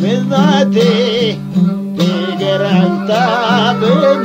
مذاتي في قرنتا بن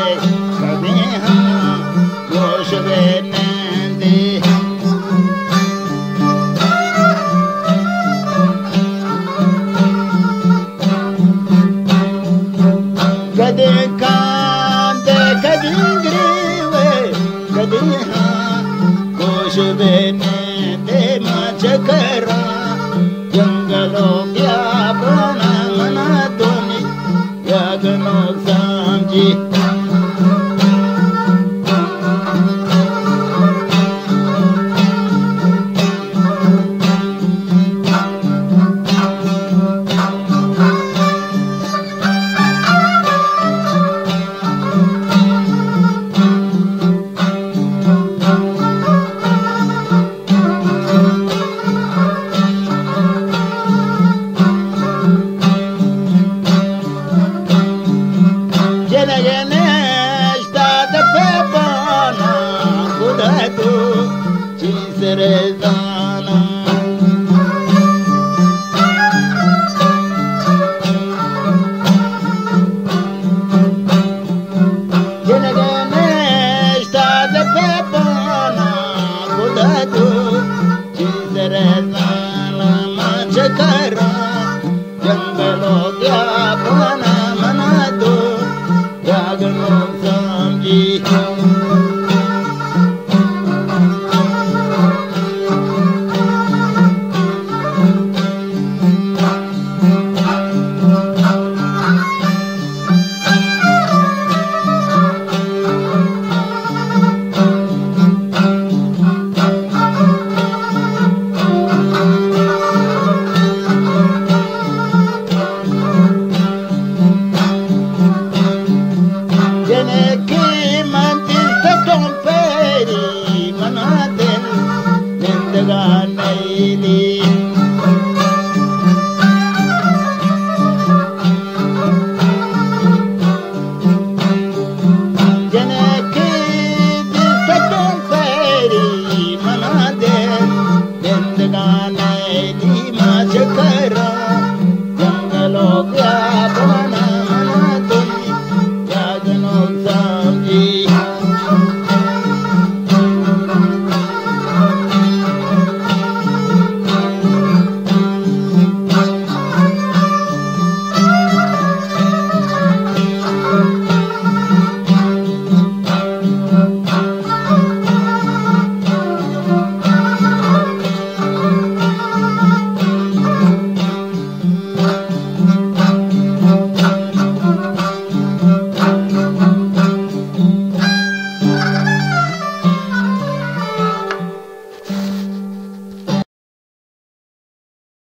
कॾहिं कॾहिं कांद कॾहिं ग्रीव कॾहिं yerba, yandano diablo. nai ni